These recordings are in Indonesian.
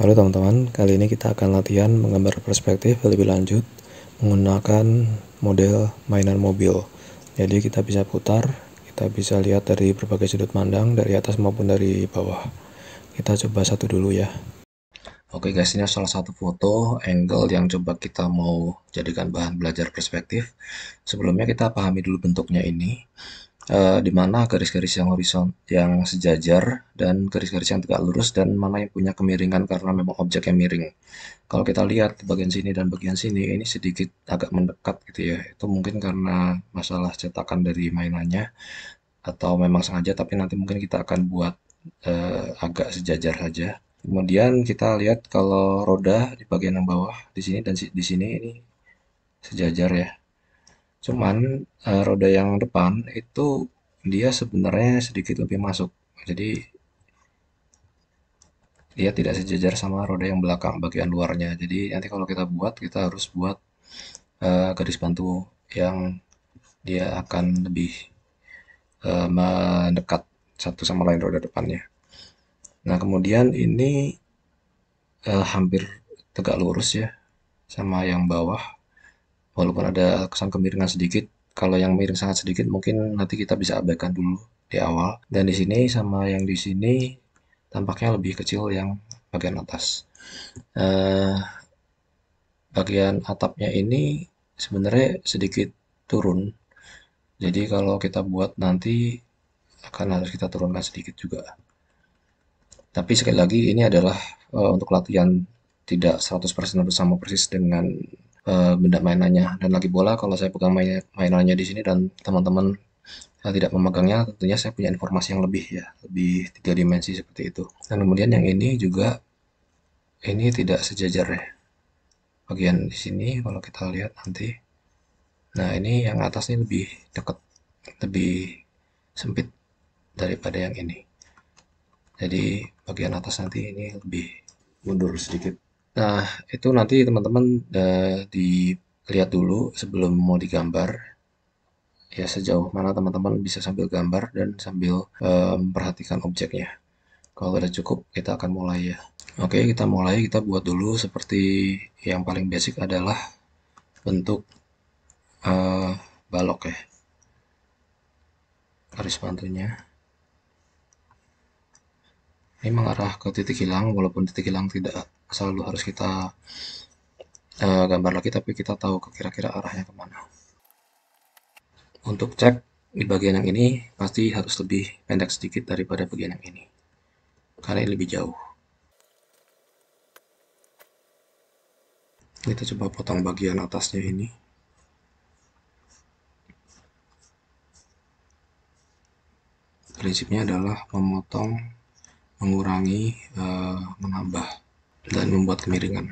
Halo teman-teman, kali ini kita akan latihan menggambar perspektif lebih lanjut menggunakan model mainan mobil. Jadi kita bisa putar, kita bisa lihat dari berbagai sudut pandang, dari atas maupun dari bawah. Kita coba satu dulu ya. Oke guys, ini salah satu foto angle yang coba kita mau jadikan bahan belajar perspektif. Sebelumnya kita pahami dulu bentuknya ini uh, di mana garis-garis yang horizon yang sejajar dan garis-garis yang tegak lurus dan mana yang punya kemiringan karena memang objeknya miring. Kalau kita lihat di bagian sini dan bagian sini ini sedikit agak mendekat gitu ya. Itu mungkin karena masalah cetakan dari mainannya atau memang sengaja tapi nanti mungkin kita akan buat uh, agak sejajar saja. Kemudian kita lihat kalau roda di bagian yang bawah di sini dan di sini ini sejajar ya Cuman uh, roda yang depan itu dia sebenarnya sedikit lebih masuk. Jadi dia tidak sejajar sama roda yang belakang bagian luarnya. Jadi nanti kalau kita buat kita harus buat uh, garis bantu yang dia akan lebih uh, mendekat satu sama lain roda depannya. Nah kemudian ini uh, hampir tegak lurus ya sama yang bawah walaupun ada kesan kemiringan sedikit kalau yang miring sangat sedikit mungkin nanti kita bisa abaikan dulu di awal. Dan di sini sama yang di sini tampaknya lebih kecil yang bagian atas. Eh, bagian atapnya ini sebenarnya sedikit turun. Jadi kalau kita buat nanti akan harus kita turunkan sedikit juga. Tapi sekali lagi ini adalah uh, untuk latihan tidak 100% harus sama persis dengan uh, benda mainannya. Dan lagi bola kalau saya pegang main mainannya di sini dan teman-teman uh, tidak memegangnya tentunya saya punya informasi yang lebih ya. Lebih tiga dimensi seperti itu. Dan kemudian yang ini juga ini tidak sejajar ya. Bagian di sini kalau kita lihat nanti. Nah ini yang atas ini lebih dekat lebih sempit daripada yang ini. Jadi bagian atas nanti ini lebih mundur sedikit Nah, itu nanti teman-teman uh, dilihat dulu sebelum mau digambar. Ya, sejauh mana teman-teman bisa sambil gambar dan sambil uh, memperhatikan objeknya. Kalau udah cukup, kita akan mulai ya. Oke, kita mulai. Kita buat dulu seperti yang paling basic adalah bentuk uh, balok ya. Garis bantunya. Ini mengarah ke titik hilang, walaupun titik hilang tidak selalu harus kita uh, gambar lagi tapi kita tahu kira-kira arahnya ke mana. Untuk cek di bagian yang ini pasti harus lebih pendek sedikit daripada bagian yang ini. Karena ini lebih jauh. Kita coba potong bagian atasnya ini. Prinsipnya adalah memotong mengurangi uh, menambah dan membuat kemiringan.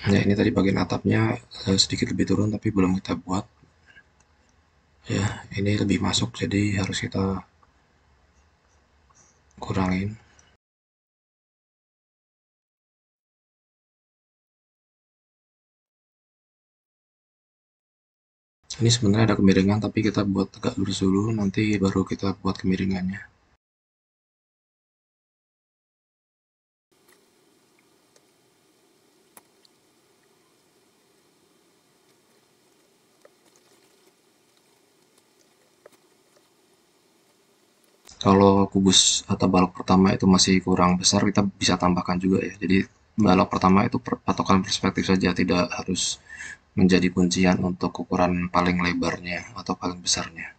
Nah ini tadi bagian atapnya uh, sedikit lebih turun tapi belum kita buat. Ya ini lebih masuk jadi harus kita kurangin. Ini sebenarnya ada kemiringan tapi kita buat tegak lurus dulu nanti baru kita buat kemiringannya. kalau kubus atau balok pertama itu masih kurang besar kita bisa tambahkan juga ya jadi balok pertama itu patokan perspektif saja tidak harus menjadi kuncian untuk ukuran paling lebarnya atau paling besarnya.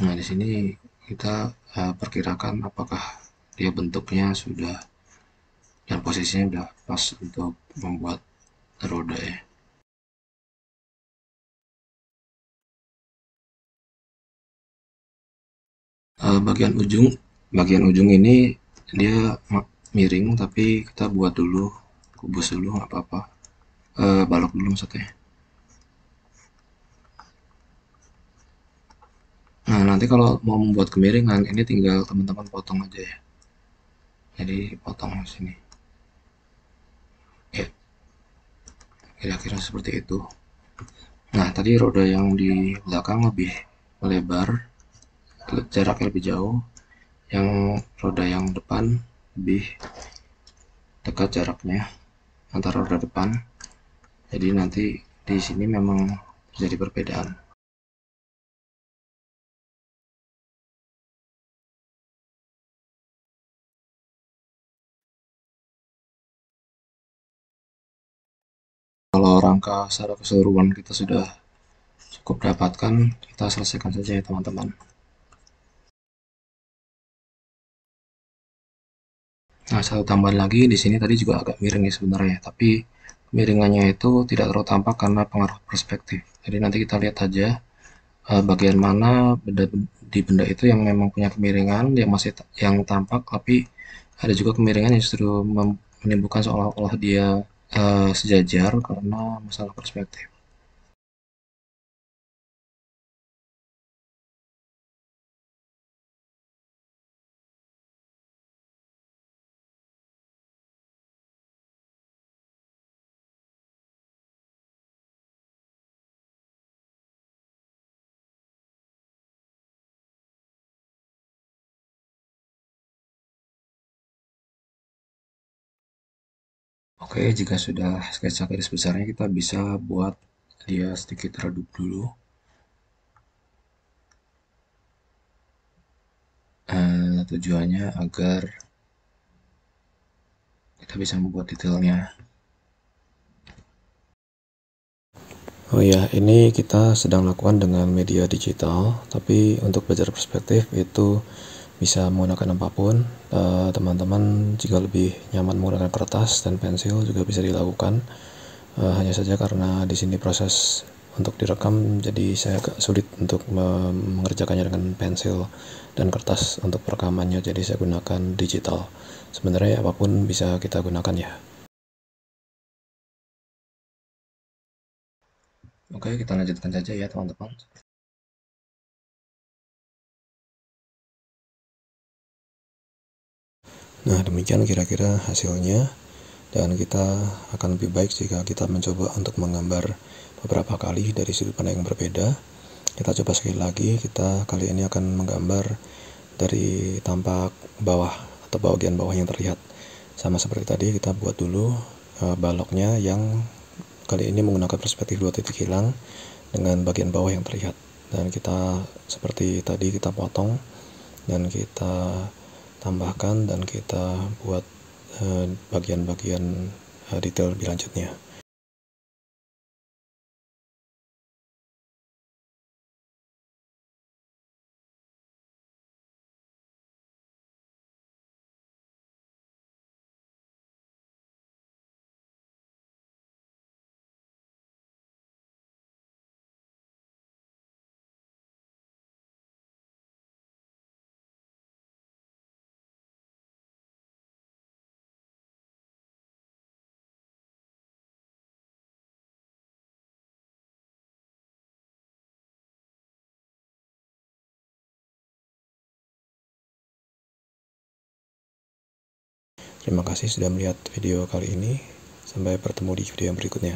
Nah di sini kita uh, perkirakan apakah dia bentuknya sudah dan posisinya sudah pas untuk membuat roda ya. Uh, bagian ujung bagian ujung ini dia miring tapi kita buat dulu kubus dulu apa-apa uh, balok dulu maksudnya. Nah nanti kalau mau membuat kemiringan ini tinggal teman-teman potong aja ya. Jadi potong sini. Ya. Kira-kira seperti itu. Nah tadi roda yang di belakang lebih lebar jaraknya lebih jauh. Yang roda yang depan lebih dekat jaraknya antara roda depan jadi nanti di sini memang terjadi perbedaan. Kalau rangka secara keseluruhan kita sudah cukup dapatkan kita selesaikan saja ya teman-teman. Nah, satu tambahan lagi di sini tadi juga agak miring ya sebenarnya, tapi miringannya itu tidak terlalu tampak karena pengaruh perspektif. Jadi nanti kita lihat aja uh, bagian mana benda di benda itu yang memang punya kemiringan yang masih yang tampak, tapi ada juga kemiringan yang justru menimbulkan seolah-olah dia uh, sejajar karena masalah perspektif. Oke, jika sudah sketsa garis besarnya, kita bisa buat dia sedikit redup dulu. Uh, tujuannya agar kita bisa membuat detailnya. Oh ya, ini kita sedang lakukan dengan media digital, tapi untuk belajar perspektif itu bisa menggunakan apa pun eh, teman-teman uh, jika lebih nyaman menggunakan kertas dan pensil juga bisa dilakukan. Uh, hanya saja karena di sini proses untuk direkam jadi saya agak sulit untuk mengerjakannya dengan pensil dan kertas untuk perekamannya. Jadi saya gunakan digital. Sebenarnya apa pun bisa kita gunakan ya. Oke kita lanjutkan saja ya teman-teman Nah, demikian kira-kira hasilnya dan kita akan lebih baik jika kita mencoba untuk menggambar beberapa kali dari sudut pandang yang berbeda. Kita coba sekali lagi, kita kali ini akan menggambar dari tampak bawah atau bagian bawah yang terlihat. Sama seperti tadi, kita buat dulu uh, baloknya yang kali ini menggunakan perspektif dua titik hilang dengan bagian bawah yang terlihat. Dan kita seperti tadi kita potong dan kita tambahkan dan kita buat eh, bagian-bagian uh, detail lebih lanjutnya. Terima kasih sudah melihat video kali ini. Sampai bertemu di video yang berikutnya.